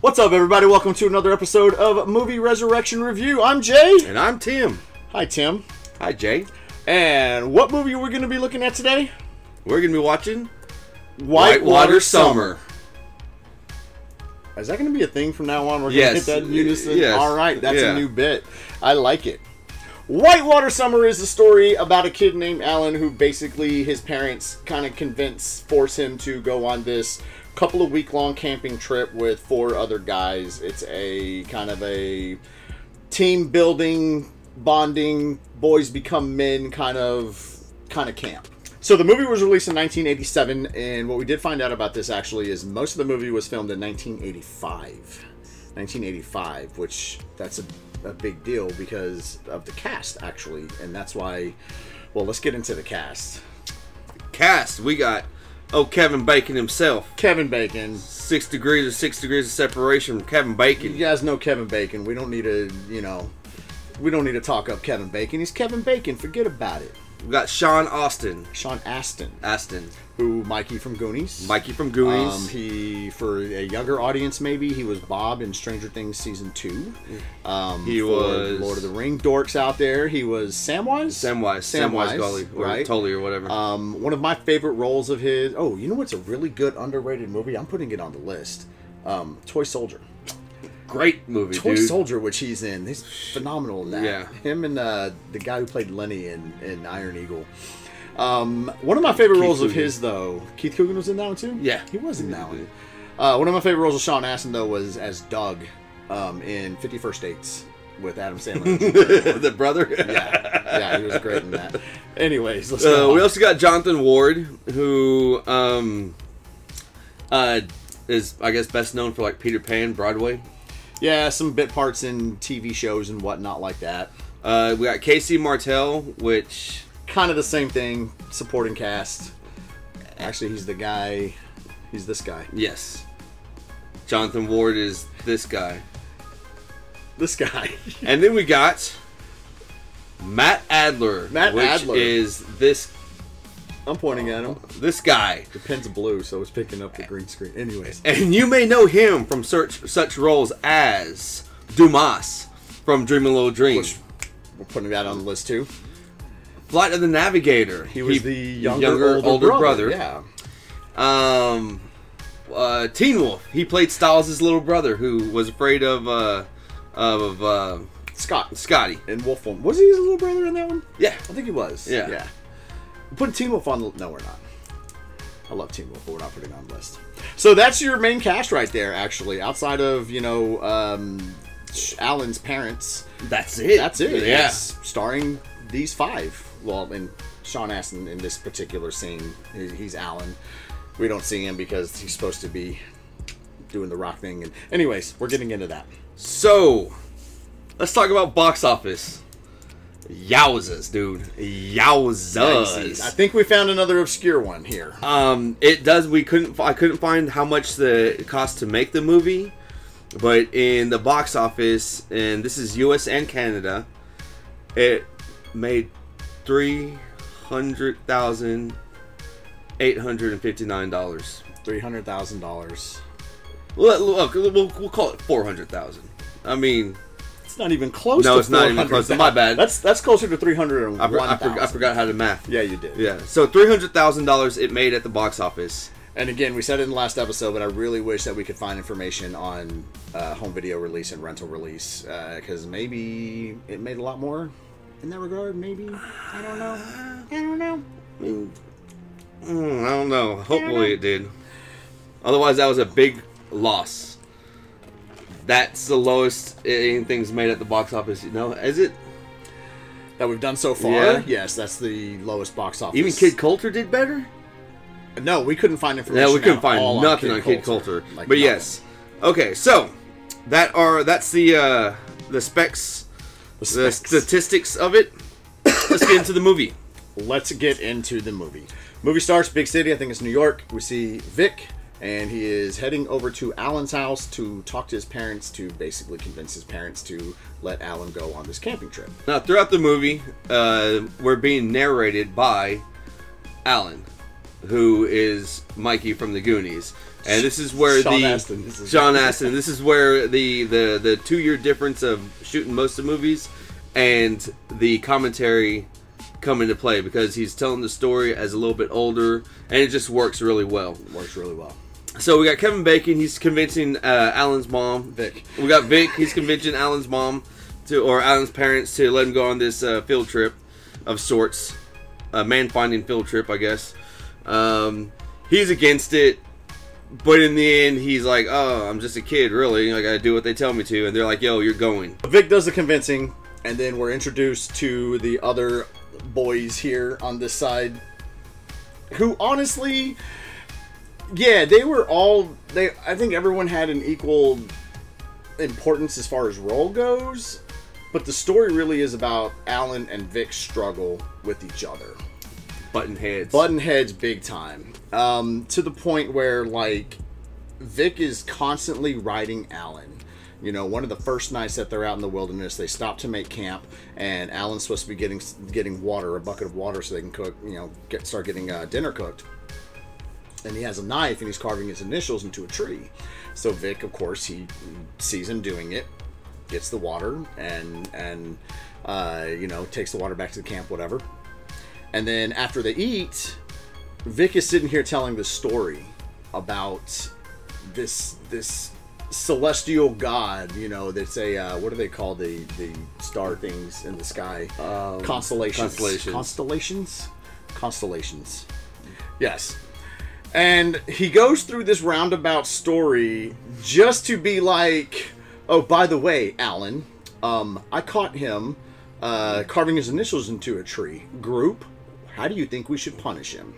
What's up, everybody? Welcome to another episode of Movie Resurrection Review. I'm Jay. And I'm Tim. Hi, Tim. Hi, Jay. And what movie are we going to be looking at today? We're going to be watching Whitewater Summer. Is that going to be a thing from now on? We're Yes. going to hit that in unison? Yes. All right, that's Yeah. a new bit. I like it. Whitewater Summer is a story about a kid named Alan who basically his parents kind of convince, force him to go on this couple of week long camping trip with four other guys. It's a kind of a team building, bonding, boys become men kind of kind of camp. So the movie was released in 1987, and what we did find out about this actually is most of the movie was filmed in 1985. 1985, which that's a, a big deal because of the cast actually, and that's why. Well, let's get into the cast. Cast. We got, oh, Kevin Bacon himself. Kevin Bacon. Six degrees or six degrees of separation from Kevin Bacon. You guys know Kevin Bacon. We don't need to, you know, we don't need to talk up Kevin Bacon. He's Kevin Bacon. Forget about it. We got Sean Austin. Sean Astin, Aston. who Mikey from Goonies. Mikey from Goonies. Um, he, for a younger audience, maybe he was Bob in Stranger Things season two. Um, He was- Lord of the Ring dorks out there. He was Samwise. Samwise. Samwise Gully. Or right? Tully or whatever. Um, one of my favorite roles of his. Oh, you know what's a really good underrated movie? I'm putting it on the list. Um, Toy Soldier. Great movie, Toy dude. Soldier, which he's in, he's phenomenal in that. Yeah. Him and uh, the guy who played Lenny in, in Iron Eagle. Um, one of my favorite Keith roles of his, though, Keith Coogan was in that one too. Yeah. he was in that one. Uh, one of my favorite roles of Sean Astin, though, was as Doug um, in Fifty First Dates with Adam Sandler. the brother. yeah, yeah, he was great in that. Anyways, let's go. Uh, we also got Jonathan Ward, who um, uh, is I guess best known for like Peter Pan, Broadway. Yeah, some bit parts in TV shows and whatnot like that. Uh, we got K.C. Martel, which Kind of the same thing, supporting cast. Actually, he's the guy. He's this guy. yes, Jonathan Ward is this guy, This guy. and then we got Matt Adler, Matt which Adler. is this I'm pointing at him. this guy, The pen's blue, so it's picking up the green screen. Anyways, and you may know him from such such roles as Dumas from Dream a Little Dream. which we're putting that on the list too. Flight of the Navigator. He was the younger, older, brother. Yeah. Um, uh, Teen Wolf. He played Stiles' little brother, who was afraid of uh, of uh, Scott Scotty. and Wolf. Was he his little brother in that one? Yeah, I think he was. Yeah. Yeah. We're putting Teen Wolf on the. No, we're not. I love Teen Wolf, but we're not putting on the list. So that's your main cast right there, actually. Outside of, you know, um, Alan's parents. that's it. That's it. Yeah. It's starring these five. Well, and Sean Astin in this particular scene, he's Alan. We don't see him because he's supposed to be doing the rock thing. And anyways, we're getting into that. So, let's talk about box office. Yowzas, dude. Yowzas. I think we found another obscure one here. Um, it does. We couldn't. I couldn't find how much the it cost to make the movie, but in the box office, and this is U.S. and Canada, it made three hundred thousand eight hundred and fifty nine dollars. Three hundred thousand dollars. Look, look, we'll, we'll call it four hundred thousand. I mean, not even close. No, to it's not even close. 400,000. My bad. That's that's closer to three hundred I, for, I, forgot, I forgot how to math. Yeah, you did. Yeah, so three hundred thousand dollars it made at the box office. And again, we said it in the last episode, but I really wish that we could find information on uh, home video release and rental release because maybe it made a lot more in that regard. Maybe I don't know. I don't know. I mean, mm, I don't know. Hopefully it did. Otherwise, that was a big loss. That's the lowest anything's made at the box office. You know, is it? That we've done so far. Yeah. Yes, that's the lowest box office. Even Kid Colter did better. No, we couldn't find information. Yeah, we couldn't find nothing on Kid Colter. Like, but nothing. yes, okay. So that are that's the uh the specs, The the statistics of it. Let's get into the movie. let's get into the movie. Movie starts big city. I think it's New York. We see Vic, and he is heading over to Alan's house to talk to his parents to basically convince his parents to let Alan go on this camping trip. Now, throughout the movie, uh, we're being narrated by Alan. who is Mikey from the Goonies, and this is where Sean the Astin, this is- Sean Astin. This is where the the the two year difference of shooting most of the movies and the commentary come into play because he's telling the story as a little bit older, and it just works really well. Works really well. So we got Kevin Bacon. He's convincing uh, Alan's mom. Vic. We got Vic. He's convincing Alan's mom to, or Alan's parents to let him go on this uh, field trip of sorts, a man finding field trip, I guess. Um, he's against it, but in the end, he's like, "Oh, I'm just a kid, really. I gotta do what they tell me to." And they're like, "Yo, you're going." Vic does the convincing, and then we're introduced to the other boys here on this side, who honestly, yeah, they were all they. I think everyone had an equal importance as far as role goes, but the story really is about Alan and Vic's struggle with each other. Button heads. Button heads big time. Um, to the point where like Vic is constantly riding Alan. You know, one of the first nights that they're out in the wilderness, they stop to make camp, and Alan's supposed to be getting getting water, a bucket of water, so they can cook. You know, get start getting uh, dinner cooked. And he has a knife, and he's carving his initials into a tree. So Vic, of course, he sees him doing it, gets the water, and and uh, you know takes the water back to the camp, whatever. And then after they eat, Vic is sitting here telling the story about this this celestial god. You know, that's a uh, what do they call the the star things in the sky? Um, constellations. constellations. Constellations. Constellations. Yes. And he goes through this roundabout story just to be like, oh, by the way, Alan, um, I caught him uh, carving his initials into a tree. Group, how do you think we should punish him?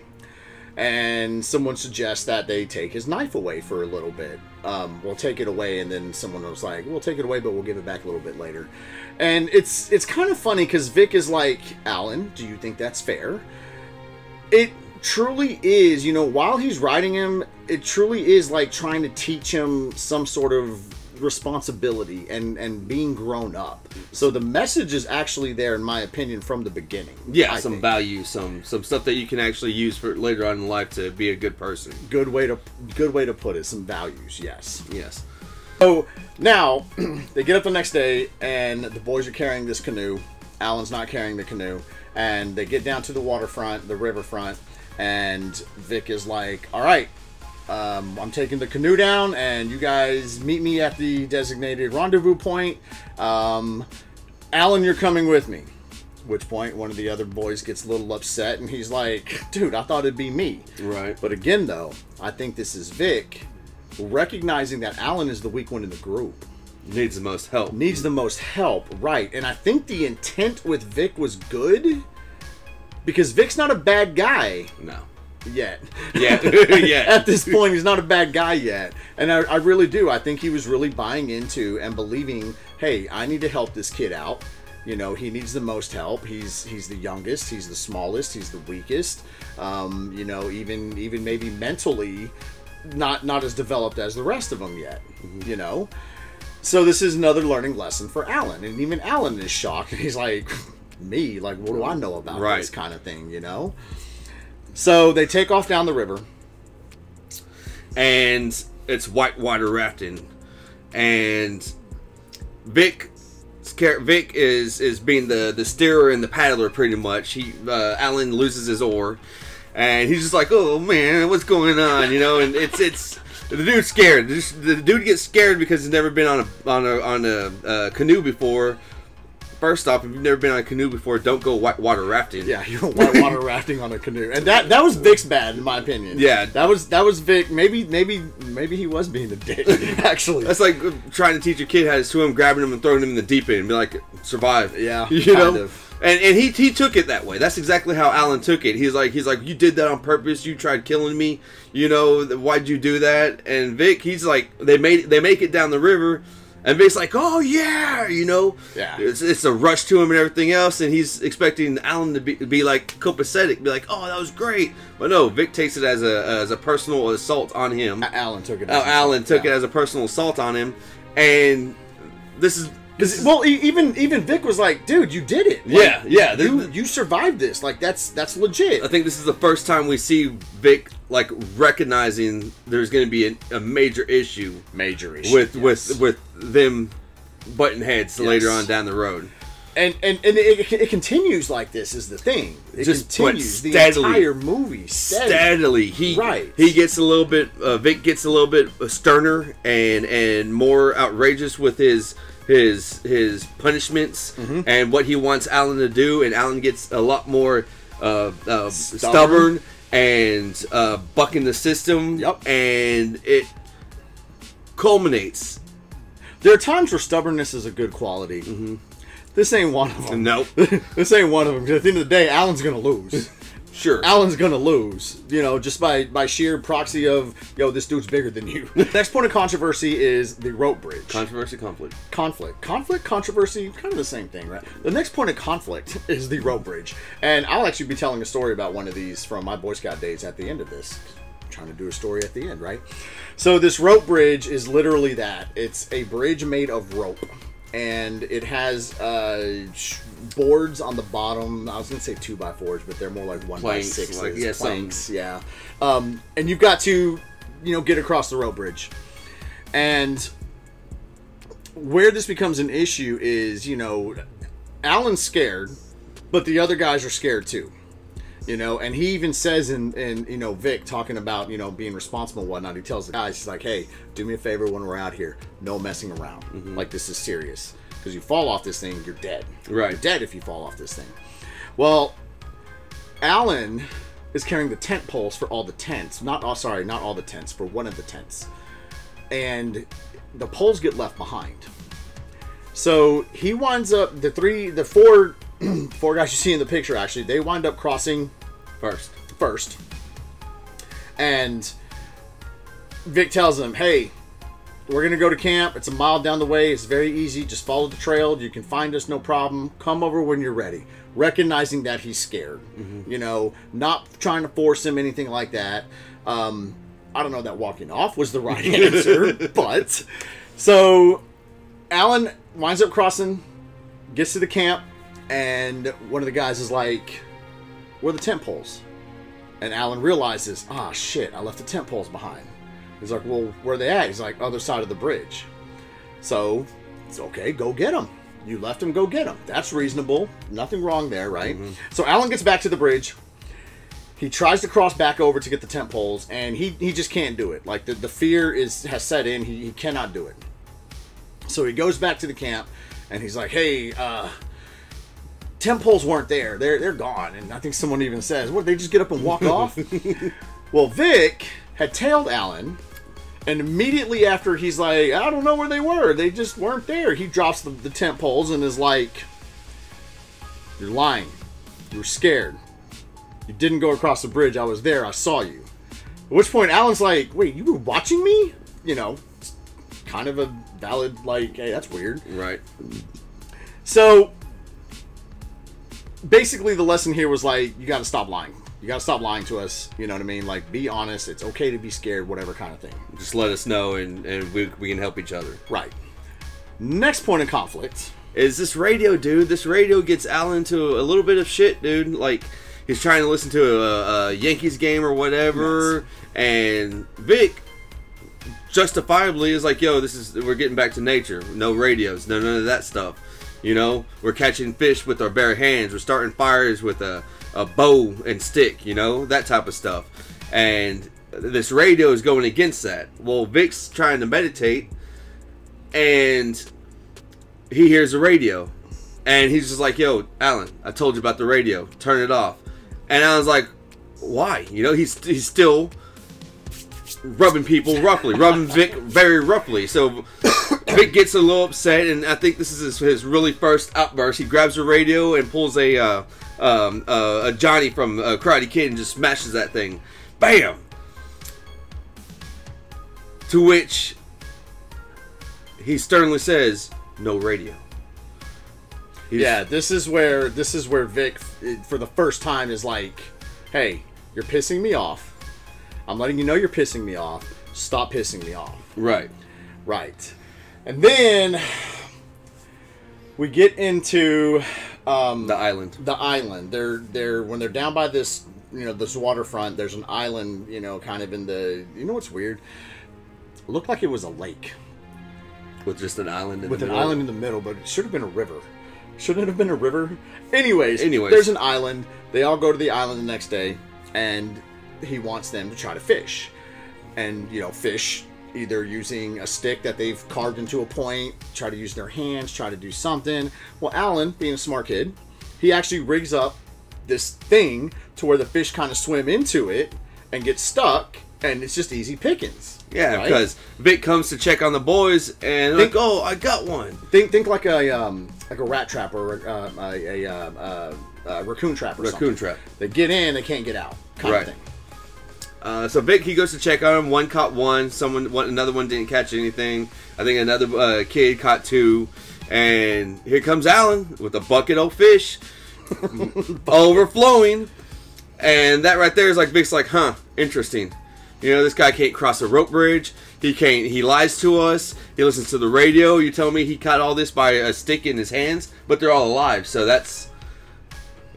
And someone suggests that they take his knife away for a little bit. Um, we'll take it away, and then someone was like, "We'll take it away, but we'll give it back a little bit later." And it's it's kind of funny because Vic is like, "Alan, do you think that's fair?" it truly is you know while he's writing him it truly is like trying to teach him some sort of responsibility and and being grown up so the message is actually there in my opinion from the beginning yeah, I some think. value, some some stuff that you can actually use for later on in life to be a good person. good way to good way to put it some values yes Yes. So now they get up the next day and the boys are carrying this canoe. Alan's not carrying the canoe. And they get down to the waterfront, the riverfront, and Vic is like, All right, um, I'm taking the canoe down, and you guys meet me at the designated rendezvous point. Um, Alan, you're coming with me. Which point, one of the other boys gets a little upset, and he's like, Dude, I thought it'd be me. Right. But again, though, I think this is Vic recognizing that Alan is the weak one in the group, Needs the most help. needs the most help, right? And I think the intent with Vic was good because Vic's not a bad guy No. yet. Yeah. yeah. At this point, he's not a bad guy yet. And I, I really do. I think he was really buying into and believing, hey, I need to help this kid out. You know, he needs the most help. He's he's the youngest. He's the smallest. He's the weakest. Um, you know, even even maybe mentally, not not as developed as the rest of them yet. You know, so this is another learning lesson for Alan, and even Alan is shocked. He's like, me, like, what do I know about Right. this kind of thing? You know. So they take off down the river. and it's whitewater rafting, and Vic. Vic is is being the the steerer and the paddler pretty much. He uh, Alan loses his oar, and he's just like, "Oh man, what's going on?" You know, and it's it's the dude's scared. The dude gets scared because he's never been on a on a on a uh, canoe before. First off, if you've never been on a canoe before, don't go whitewater rafting. Yeah, you don't whitewater rafting on a canoe, and that that was Vic's bad in my opinion. Yeah. that was that was Vic. Maybe maybe maybe he was being a dick. Actually, That's like trying to teach a kid how to swim, grabbing him and throwing him in the deep end, and be like, survive. Yeah, you know. of. And and he he took it that way. That's exactly how Alan took it. He's like he's like you did that on purpose. You tried killing me. You know why'd you do that? And Vic, he's like they made they make it down the river. And Vic's like, oh yeah, you know, Yeah. It's, it's a rush to him and everything else, and he's expecting Alan to be, be like copacetic, be like, oh that was great, but no, Vic takes it as a as a personal assault on him. Alan took it. Oh, as a- Alan took yeah. it as a personal assault on him, and this is Because well, e- even even Vic was like, "Dude, you did it. Like, Yeah, yeah, You you survived this. Like that's that's legit." I think this is the first time we see Vic like recognizing there's going to be a, a major issue Major issue with yes. with with them butting heads later on down the road. and and and it, it continues like this is the thing. It Just but continues the steadily. entire movie steady. Steadily, he Right. he gets a little bit. Uh, Vic gets a little bit sterner and and more outrageous with his his his punishments Mm-hmm. and what he wants Alan to do, and Alan gets a lot more uh, uh, Stubborn. stubborn. and uh, bucking the system. Yep. and it culminates. There are times where stubbornness is a good quality. Mm-hmm. This ain't one of them. Nope. this ain't one of them. at the end of the day, Alan's gonna lose. Sure. Alan's gonna lose, you know, just by by sheer proxy of yo, this dude's bigger than you. Next point of controversy is the rope bridge. Controversy, conflict. conflict, conflict, controversy, kind of the same thing, right? The next point of conflict is the rope bridge, and I'll actually be telling a story about one of these from my Boy Scout days at the end of this. Trying to do a story at the end, right? So this rope bridge is literally that. It's a bridge made of rope, and it has uh, boards on the bottom. I was gonna say two by fours, but they're more like one Planks, by sixes. like, yeah, something. planks, yeah. Um, and you've got to, you know, get across the rope bridge, and where this becomes an issue is, you know, Alan's scared, but the other guys are scared too. You know, and he even says in, in you know, Vic talking about, you know, being responsible and whatnot, he tells the guys, he's like, hey, do me a favor when we're out here. No messing around. Mm-hmm. Like, this is serious. Because you fall off this thing, you're dead. Right. You're dead if you fall off this thing. Well, Alan is carrying the tent poles for all the tents. Not, oh, sorry, not all the tents, for one of the tents. And the poles get left behind. So he winds up the three, the four, four guys you see in the picture. Actually, they wind up crossing First. first, and Vic tells them, "Hey, we're gonna go to camp. It's a mile down the way. It's very easy. Just follow the trail. You can find us, no problem. Come over when you're ready." Recognizing that he's scared, you know, not trying to force him anything like that. Um, I don't know that walking off was the right answer, but so Alan winds up crossing, gets to the camp, and one of the guys is like, "Where are the tent poles?" And Alan realizes, "Ah, shit! I left the tent poles behind." He's like, "Well, where are they at?" He's like, "Other side of the bridge." So it's okay. Go get them. You left them. Go get them. That's reasonable. Nothing wrong there, right? So Alan gets back to the bridge. He tries to cross back over to get the tent poles, and he, he just can't do it. Like the, the fear is has set in. He, he cannot do it. So he goes back to the camp, and he's like, "Hey, uh, tent poles weren't there. They're they're gone." And I think someone even says, "What? They just get up and walk off?" well, Vic had tailed Alan, and immediately after he's like, "I don't know where they were. They just weren't there." He drops the, the tent poles and is like, "You're lying. You were scared. You didn't go across the bridge. I was there. I saw you." At which point, Alan's like, "Wait, you were watching me?" You know, it's kind of a valid like, "Hey, that's weird." Right. So basically, the lesson here was like, you got to stop lying. You got to stop lying to us. You know what I mean? Like, be honest. It's okay to be scared, whatever kind of thing. Just let us know, and and we, we can help each other. Right. Next point of conflict. Is this radio, dude? This radio gets Alan into a little bit of shit, dude. Like he's trying to listen to a, a Yankees game or whatever, and Vic justifiably is like, "Yo, this is we're getting back to nature. No radios, no none of that stuff. You know, we're catching fish with our bare hands. We're starting fires with a a bow and stick. You know, that type of stuff. And this radio is going against that. Well, Vic's trying to meditate, and he hears the radio and he's just like yo alan i told you about the radio turn it off and I was like why you know he's he's still rubbing people roughly rubbing vic very roughly. So vic gets a little upset and i think this is his, his really first outburst. He grabs a radio and pulls a uh, um, uh, a johnny from uh, karate kid and just smashes that thing. Bam! To which he sternly says no radio. He's- Yeah, this is where this is where Vic, for the first time, is like, "Hey, you're pissing me off. I'm letting you know you're pissing me off. Stop pissing me off." right Right. And then we get into um, The island. the island. They're they're when they're down by this you know this waterfront. There's an island you know kind of in the you know what's weird. It looked like it was a lake With just an island in with the an middle. island in the middle, but it should have been a river. Shouldn't it have been a river? Anyways, Anyways. there's an island. They all go to the island the next day, and he wants them to try to fish, and you know fish either using a stick that they've carved into a point, try to use their hands, try to do something. Well, Alan, being a smart kid, he actually rigs up this thing to where the fish kind of swim into it and get stuck, and it's just easy pickings. Yeah, right? because Vic comes to check on the boys, and Think- like, oh, I got one. Think think like a um like a rat trap or uh, a, a, uh, uh, uh, raccoon trap or Raccoon something. trap. They get in, they can't get out, kind Right. of thing. Uh, so Vic he goes to check on him. One caught one. Someone, one, another one didn't catch anything. I think another uh, kid caught two. And here comes Alan with a bucket of fish, overflowing. And that right there is like Vic's like, huh, interesting. You know, this guy can't cross a rope bridge. He can't. He lies to us. He listens to the radio. You tell me he caught all this by a stick in his hands, but they're all alive. So that's.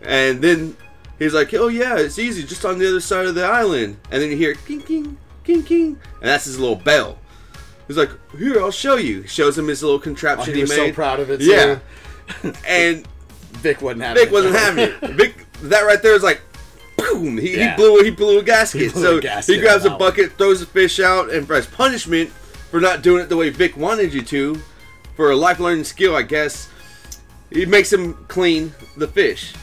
And then he's like, "Oh yeah, it's easy, just on the other side of the island." And then you hear king king king king, and that's his little bell. He's like, "Here, I'll show you." Shows him his little contraption Oh, he was so proud of it. Yeah. and Vic wasn't having Vic it. wasn't having it. Vic, that right there is like, boom! He, Yeah. he blew he blew a gasket. He blew so a gasket he grabs a bucket, throws the fish out, and as punishment for not doing it the way Vic wanted you to, for a life learning skill, I guess, he makes him clean the fish.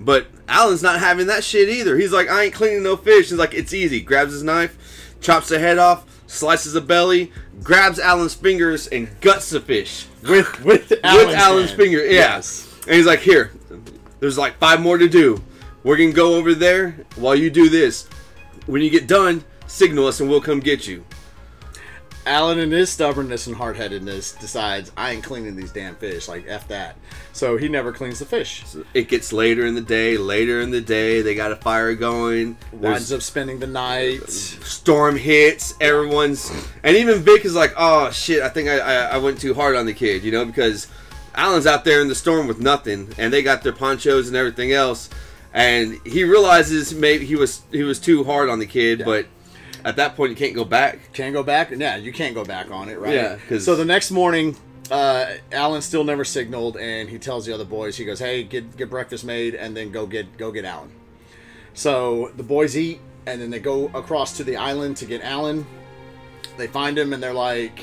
But Alan's not having that shit either. He's like, I ain't cleaning no fish. He's like, it's easy. Grabs his knife, chops the head off, slices the belly, grabs Alan's fingers, and guts the fish with with with Alan's, Alan's hand. finger. Yeah. Yes. And he's like, here, there's like five more to do. We're gonna go over there while you do this. When you get done, signal us and we'll come get you. Alan, in his stubbornness and hard headedness, decides I ain't cleaning these damn fish. Like f that. So he never cleans the fish. It gets later in the day. Later in the day, they got a fire going. Winds There's up spending the night. storm hits. Everyone's and even Vic is like, oh shit, I think I, I I went too hard on the kid, you know, because Alan's out there in the storm with nothing, and they got their ponchos and everything else, and he realizes maybe he was he was too hard on the kid, Yeah. but at that point you can't go back. Can't go back. Yeah, you can't go back on it, right? Yeah, 'cause- So the next morning, uh, Alan still never signaled, and he tells the other boys, he goes, "Hey, get get breakfast made, and then go get go get Alan." So the boys eat, and then they go across to the island to get Alan. They find him, and they're like,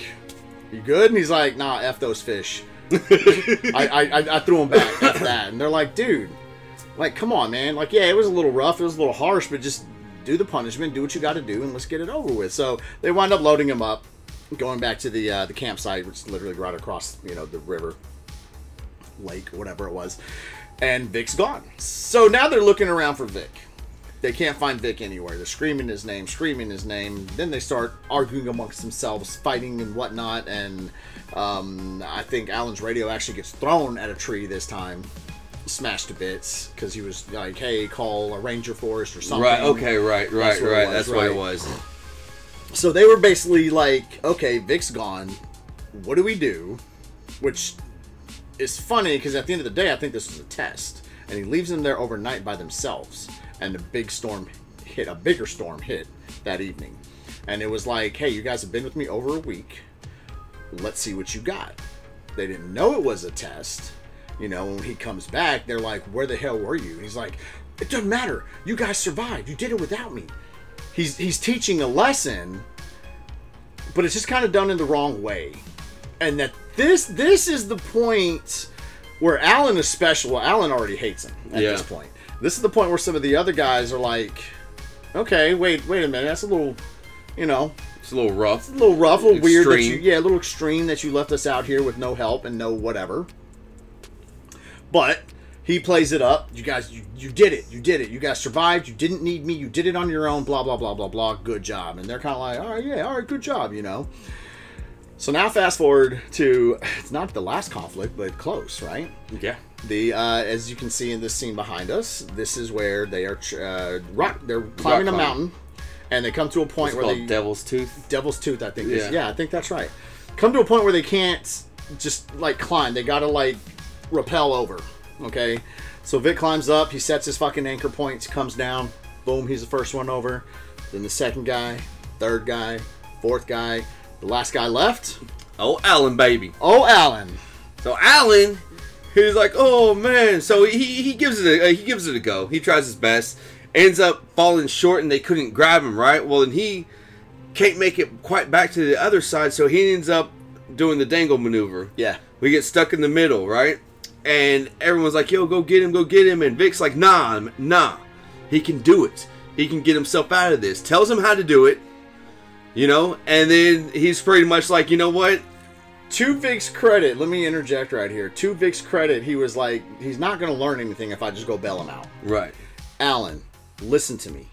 "You good?" And he's like, "Nah, f those fish." I, I, I, threw him back. F that. And they're like, "Dude, like, come on, man. Like, yeah, it was a little rough, it was a little harsh, but just do the punishment, do what you got to do, and let's get it over with." So they wind up loading him up, going back to the uh, the campsite, which is literally right across, you know, the river, lake, whatever it was, and Vic's gone. So now they're looking around for Vic. They can't find Vic anywhere. They're screaming his name, screaming his name. Then they start arguing amongst themselves, fighting and whatnot. And um, I think Alan's radio actually gets thrown at a tree this time, smashed to bits because he was like, "Hey, call a ranger force or something." Right. Okay. Right. Right. That's what it right. was, That's what it was. So they were basically like, "Okay, Vic's gone. What do we do?" Which is funny because at the end of the day, I think this was a test, and he leaves them there overnight by themselves. And a big storm hit, a bigger storm hit that evening, and it was like, "Hey, you guys have been with me over a week. Let's see what you got." They didn't know it was a test. You know, when he comes back, they're like, "Where the hell were you?" He's like, "It doesn't matter. You guys survived. You did it without me." He's he's teaching a lesson, but it's just kind of done in the wrong way. And that this this is the point where Alan is special. Well, Alan already hates him at Yeah. this point. This is the point where some of the other guys are like, "Okay, wait, wait a minute. That's a little, you know, It's a little rough. It's a little rough, a little weird. That you, yeah, a little extreme that you left us out here with no help and no whatever. But he plays it up. You guys, you, you did it. You did it. You guys survived. You didn't need me. You did it on your own. Blah blah blah blah blah. Good job. And they're kind of like, all right, yeah, all right, good job. You know. So now fast forward to it's not the last conflict, but close, right? Yeah. The uh, as you can see in this scene behind us, this is where they are uh, rock. They're climbing a climbing. mountain, and they come to a point It's where called they Devil's Tooth. Devil's Tooth, I think. Yeah. Yeah. I think that's right. Come to a point where they can't just like climb. They gotta like rappel over. Okay, so Vic climbs up. He sets his fucking anchor points. Comes down. Boom. He's the first one over. Then the second guy, third guy, fourth guy. The last guy left. Oh, Alan, baby. Oh, Alan. So Alan, he's like, oh man. So he he gives it a uh, he gives it a go. He tries his best. Ends up falling short, and they couldn't grab him. Right. Well, and he can't make it quite back to the other side, so he ends up doing the dangle maneuver. Yeah. We get stuck in the middle, right? And everyone's like, yo, go get him, go get him. And Vic's like, nah, nah. He can do it. He can get himself out of this. Tells him how to do it, you know? And then he's pretty much like, you know what? To Vic's credit, let me interject right here. To Vic's credit, he was like, he's not going to learn anything if I just go bail him out. Right. Alan, listen to me.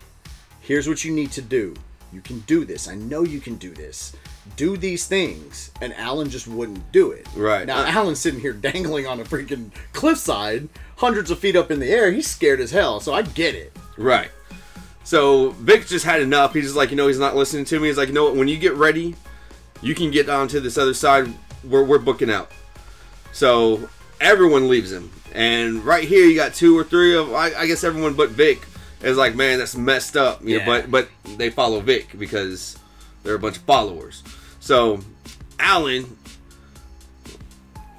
Here's what you need to do. You can do this. I know you can do this. Do these things. And Alan just wouldn't do it. Right. Now, Alan's sitting here dangling on a freaking cliffside, hundreds of feet up in the air. He's scared as hell, so I get it. Right. So Vic just had enough. He's just like, you know, he's not listening to me. He's like, you know what? When you get ready, you can get onto this other side. We're, we're booking out. So everyone leaves him. And right here, you got two or three of, I, I guess everyone but Vic is like, man, that's messed up. You know, Yeah. but but they follow Vic because they're a bunch of followers. So Alan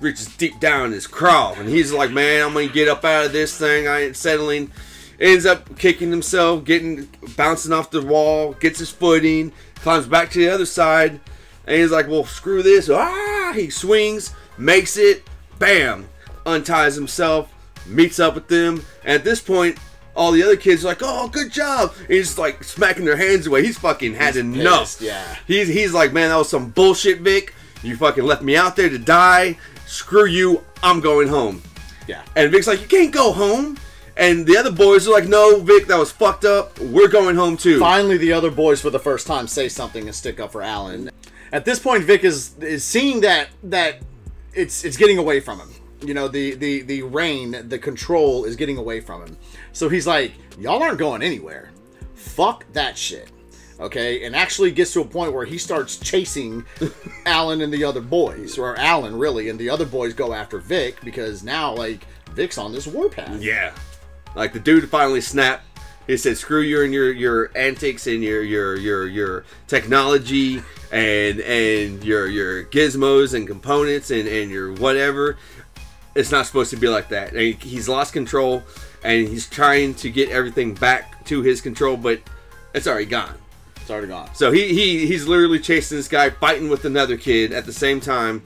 reaches deep down in his crawl, and he's like, "Man, I'm gonna get up out of this thing. I ain't settling." Ends up kicking himself, getting bouncing off the wall, gets his footing, climbs back to the other side, and he's like, "Well, screw this!" Ah! He swings, makes it, bam, unties himself, meets up with them, and at this point. All the other kids are like, "Oh, good job!" And he's like smacking their hands away. He's fucking had He's enough. pissed, yeah. He's he's like, man, that was some bullshit, Vic. You fucking left me out there to die. Screw you. I'm going home. Yeah. And Vic's like, you can't go home. And the other boys are like, no, Vic, that was fucked up. We're going home too. Finally, the other boys, for the first time, say something and stick up for Alan. At this point, Vic is is seeing that that it's it's getting away from him. You know, the the the reign, the control is getting away from him. So he's like, "Y'all aren't going anywhere. Fuck that shit." Okay, and actually gets to a point where he starts chasing Alan and the other boys, or Alan really, and the other boys go after Vic because now like Vic's on this warpath. Yeah. Like the dude finally snapped. He said, "Screw you and your your antics and your your your your technology and and your your gizmos and components and and your whatever. It's not supposed to be like that." And he's lost control, and he's trying to get everything back to his control, but it's already gone. It's already gone. So he, he he's literally chasing this guy, fighting with another kid at the same time.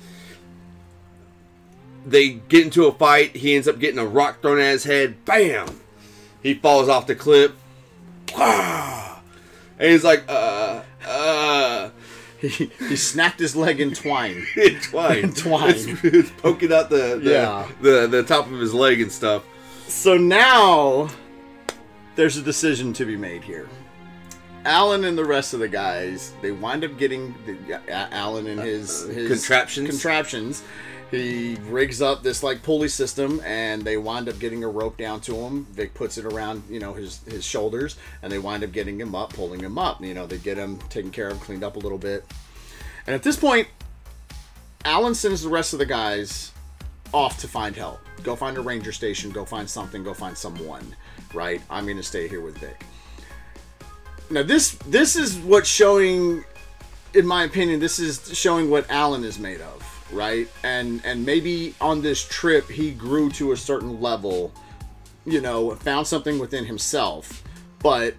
They get into a fight. He ends up getting a rock thrown at his head. Bam! He falls off the cliff. And he's like, uh, uh, He, he snapped his leg in twine. in twine, in Twine. It's, it's poking out the the, Yeah. the the top of his leg and stuff. So now there's a decision to be made here. Alan and the rest of the guys, they wind up getting the, uh, Alan and his, his contraptions? Contraptions. He rigs up this like pulley system, and they wind up getting a rope down to him. Vic puts it around, you know, his his shoulders, and they wind up getting him up, pulling him up. You know, they get him taken care of, cleaned up a little bit. And at this point, Alan sends the rest of the guys off to find help. Go find a ranger station, go find something, go find someone, right? I'm to stay here with Vic. Now this this is what's showing in my opinion this is showing what Alan is made of, right? And and maybe on this trip he grew to a certain level, you know, found something within himself. But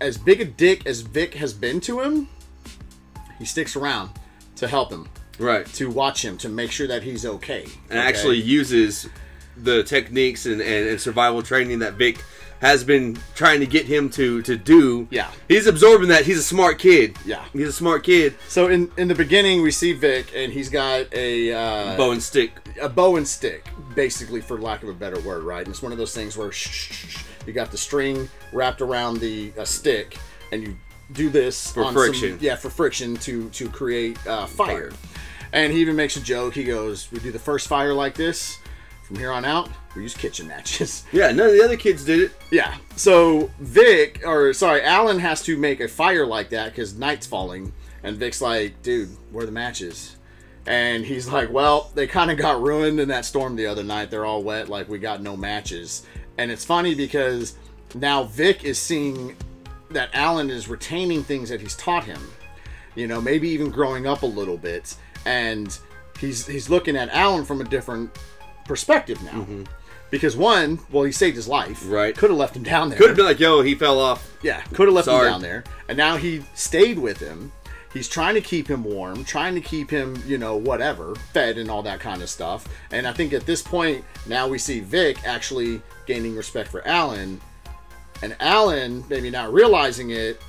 as big a dick as Vic has been to him, he sticks around to help him Right. to watch him to make sure that he's okay. and okay? actually uses the techniques and, and, and survival training that Vic has been trying to get him to to do. Yeah. He's absorbing that. He's a smart kid. Yeah. He's a smart kid. So in in the beginning, we see Vic, and he's got a uh, Bow and stick. a bow and stick, basically, for lack of a better word, right? And it's one of those things where shh, shh, shh, you got the string wrapped around the uh, stick, and you do this For on some- friction. yeah, for friction to to create uh, fire. And he even makes a joke. He goes, "We do the first fire like this. From here on out, we use kitchen matches." Yeah, none of the other kids did it. Yeah. So Vic, or sorry, Alan has to make a fire like that because night's falling, and Vic's like, "Dude, where are the matches?" And he's like, "Well, they kind of got ruined in that storm the other night. They're all wet. Like we got no matches." And it's funny because now Vic is seeing that Alan is retaining things that he's taught him. You know, maybe even growing up a little bit, and he's he's looking at Alan from a different perspective now. Because one, well, he saved his life. Mm-hmm. Right. Could have left him down there. Could have been like, yo, he fell off. Yeah, could have left Sorry. him down there. And now he stayed with him. He's trying to keep him warm, trying to keep him, you know, whatever, fed and all that kind of stuff. And I think at this point, now we see Vic actually gaining respect for Alan. And Alan, maybe not realizing it,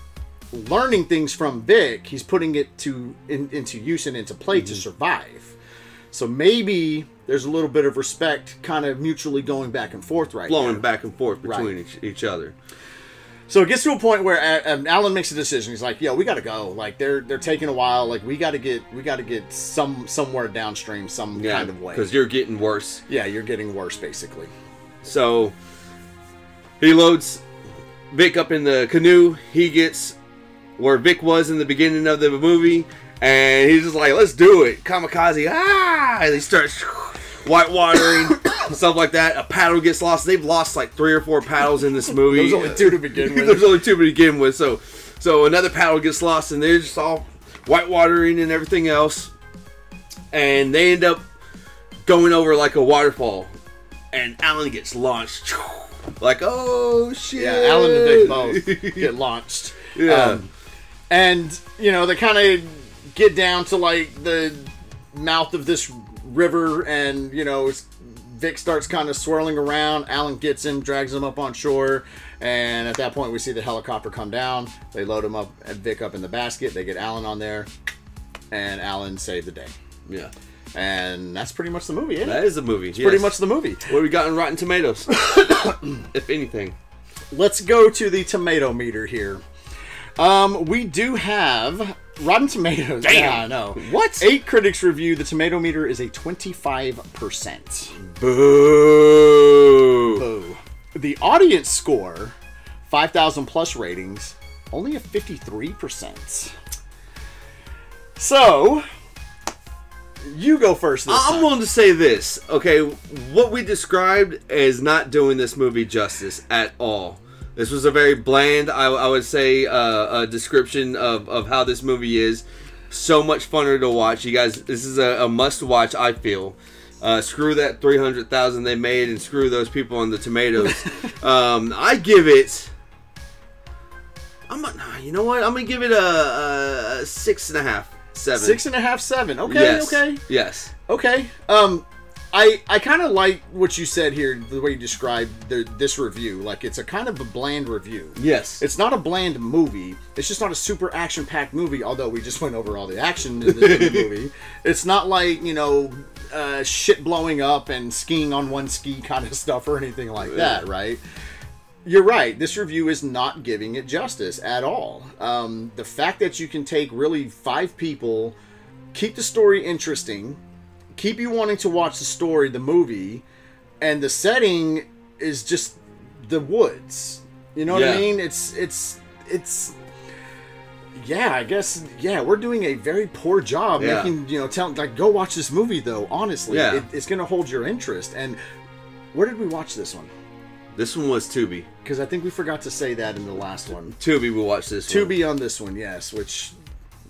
learning things from Vic, he's putting it to in, into use and into play to survive. So maybe there's a little bit of respect kind of mutually going back and forth right Flowing now. back and forth between Right. each, each other. So it gets to a point where Alan makes a decision. He's like, "Yo, we got to go. Like they're they're taking a while. Like we got to get we got to get some somewhere downstream, some Yeah, kind of way. Because you're getting worse. yeah, you're getting worse, basically. So he loads Vic up in the canoe. He gets where Vic was in the beginning of the movie, and he's just like, "Let's do it, kamikaze!" Ah! And he starts whitewatering stuff like that. A paddle gets lost. They've lost like three or four paddles in this movie. There's only two to begin with. There's only two to begin with. So, so another paddle gets lost, and they're just all whitewatering and everything else, and they end up going over like a waterfall, and Alan gets launched. Like, oh shit! Yeah, Alan and Vic both get launched. Yeah. Um, and you know they kind of get down to like the mouth of this river, and you know Vic starts kind of swirling around. Alan gets him, drags him up on shore, and at that point we see the helicopter come down. They load him up, and Vic up in the basket. They get Alan on there, and Alan saved the day. yeah, And that's pretty much the movie. Isn't it? that is the movie. Pretty much the movie. What we got in Rotten Tomatoes, if anything. let's go to the tomato meter here. Um, we do have Rotten Tomatoes. Damn. Yeah, I know. What? Eight critics review. The tomato meter is a twenty-five percent. Boo! Boo. The audience score, five thousand plus ratings, only a fifty-three percent. So, you go first. This I'm time. willing to say this. Okay, what we described is not doing this movie justice at all. This was a very bland, I, I would say, uh, a description of, of how this movie is. So much funner to watch. You guys, this is a, a must watch, I feel. Uh, screw that 300,000 they made and screw those people on the tomatoes. um, I give it. I'm a, you know what? I'm gonna give it a, a six and a half, seven. Six and a half, seven. Okay, yes. okay. Yes. Okay. Um, I I kind of like what you said here, the way you described the, this review. Like it's a kind of a bland review. Yes. It's not a bland movie. It's just not a super action-packed movie. Although we just went over all the action in the, in the movie, it's not like you know uh, shit blowing up and skiing on one ski kind of stuff or anything like that, right? You're right. This review is not giving it justice at all. Um, the fact that you can take really five people, keep the story interesting, keep you wanting to watch the story, the movie, and the setting is just the woods. You know what I mean? It's it's it's yeah, I guess yeah, we're doing a very poor job Yeah. making you know tell like go watch this movie though. Honestly, Yeah. it, it's gonna hold your interest. And where did we watch this one? This one was Tubi. Because I think we forgot to say that in the last one. Tubi, we watched this one. Tubi on this one, yes. Which,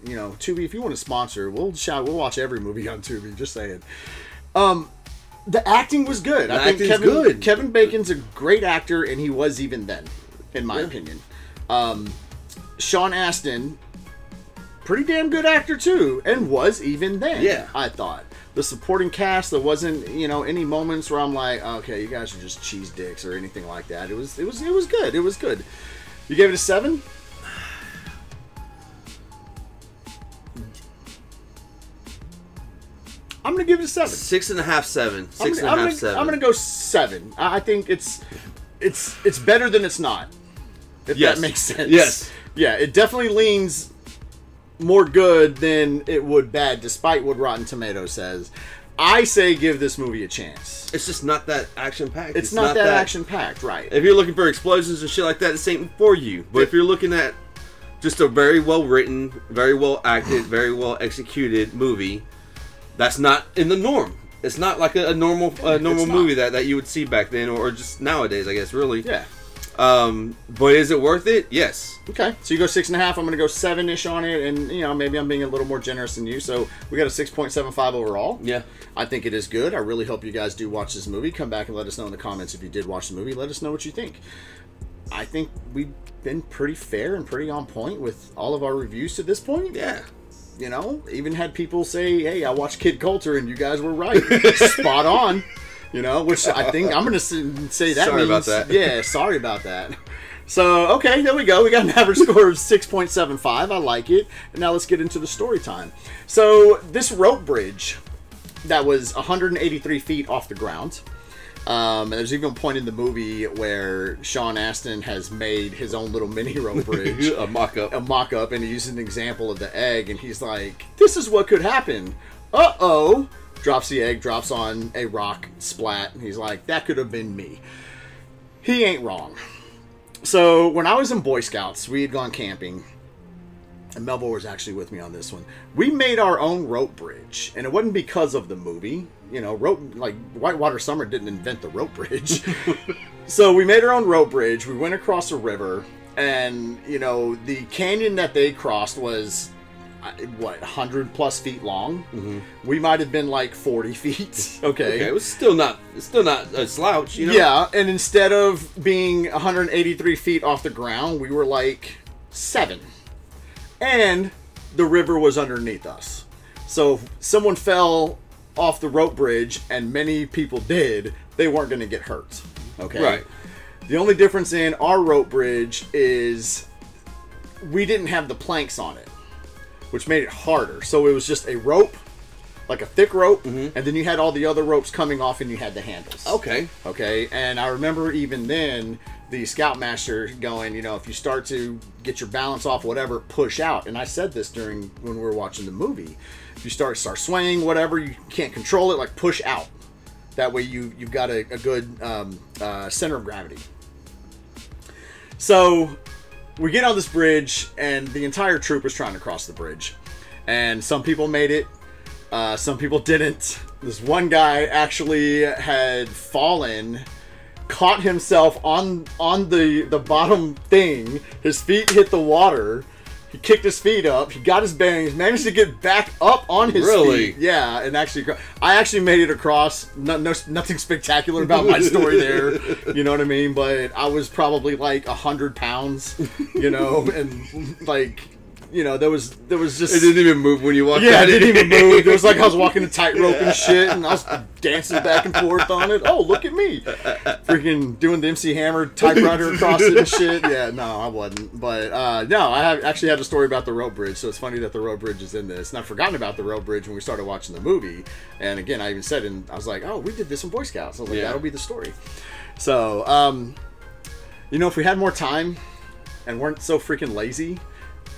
you know, Tubi, if you want to sponsor, we'll shout. We'll watch every movie on Tubi. Just saying. Um, the acting was good. I think Kevin good. Kevin Bacon's a great actor, and he was even then, in my opinion. Um, Sean Astin, pretty damn good actor too, and was even then. Yeah. I thought the supporting cast there wasn't you know any moments where I'm like, okay, you guys are just cheese dicks or anything like that. It was it was it was good. It was good. You gave it a seven. I'm gonna give it a seven. Six and a half, seven. I'm Six gonna, and a half, I'm gonna, seven. I'm gonna go seven. I think it's it's it's better than it's not. If Yes. that makes sense. Yes. Yeah, it definitely leans more good than it would bad, despite what Rotten Tomatoes says. I say give this movie a chance. It's just not that action packed. It's, not, that, action packed, right? If you're looking for explosions and shit like that, this ain't for you. But if you're looking at just a very well written, very well acted, very well executed movie, That's not in the norm. It's not like a, a normal a normal It's not. movie that, that you would see back then, or, or just nowadays, I guess. Really. Yeah. Um, but is it worth it? Yes. Okay, so you go six and a half. I'm going to go seven ish on it, and you know maybe I'm being a little more generous than you. So we got a six point seven five overall. Yeah. I think it is good. I really hope you guys do watch this movie. Come back and let us know in the comments if you did watch the movie. Let us know what you think. I think we've been pretty fair and pretty on point with all of our reviews to this point. Yeah. You know, even had people say, "Hey, I watched Kid Colter, and you guys were right, spot on." You know, which I think I'm going to say that. Sorry about that. Yeah, sorry about that. So okay, there we go. We got an average score of six point seven five. I like it. And now let's get into the story time. So this rope bridge that was 183 feet off the ground. Um, and there's even a point in the movie where Sean Astin has made his own little mini rope bridge a mock-up. a mock up and he uses an example of the egg and he's like, This is what could happen. Uh oh. Drops the egg, drops on a rock, splat, and he's like, That could have been me. He ain't wrong. So when I was in Boy Scouts, we had gone camping. And Melville was actually with me on this one. We made our own rope bridge, and it wasn't because of the movie. You know, rope like Whitewater Summer didn't invent the rope bridge. so we made our own rope bridge. We went across a river, and you know the canyon that they crossed was uh, what 100 plus feet long. We might have been like 40 feet. Okay, it was still not still not a slouch, you know. Yeah, and instead of being 183 feet off the ground, we were like seven. And the river was underneath us. So if someone fell off the rope bridge, and many people did, they weren't going to get hurt. Okay? Right. The only difference in our rope bridge is we didn't have the planks on it, which made it harder. So it was just a rope, like a thick rope, mm-hmm. and then you had all the other ropes coming off, and you had the handles. Okay. Okay, and I remember even then the scoutmaster going, you know, if you start to get your balance off, whatever, push out. And I said this during when we were watching the movie. If you start start swaying, whatever, you can't control it, like push out. That way you you've got a, a good um, uh, center of gravity. So we get on this bridge, and the entire troop is trying to cross the bridge. And some people made it, uh, some people didn't. This one guy actually had fallen, caught himself on on the the bottom thing. His feet hit the water. He kicked his feet up. He got his bearings. Managed to get back up on his Really? feet. Yeah, and actually, I actually made it across. No, no, nothing spectacular about my story there. You know what I mean? But I was probably like a hundred pounds. You know, and like, you know, there was there was just It didn't even move when you walked yeah, I out. didn't even move. It was like I was walking a tightrope and shit, and I was dancing back and forth on it. Oh, look at me, freaking doing the MC Hammer typewriter across it and shit. Yeah, no, I wasn't. But uh, no, I have actually had a story about the rope bridge, so it's funny that the rope bridge is in this. And I've forgotten about the rope bridge when we started watching the movie. And again, I even said, and I was like, oh, we did this in Boy Scouts. I was like, Yeah. that'll be the story. So, um, you know, if we had more time and weren't so freaking lazy.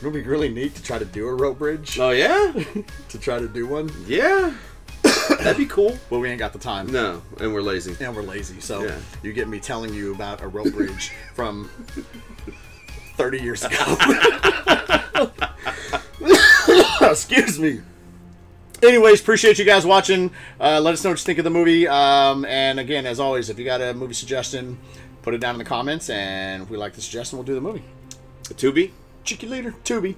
It would be really neat to try to do a rope bridge Oh yeah, to try to do one, yeah. That'd be cool. but we ain't got the time. No, and we're lazy. And we're lazy, so Yeah. you get me telling you about a rope bridge from 30 years ago. Excuse me. Anyways, appreciate you guys watching. Uh, let us know what you think of the movie. Um, and again, as always, if you got a movie suggestion, put it down in the comments. And if we like the suggestion, we'll do the movie. Tubi. Check you later, Tubi.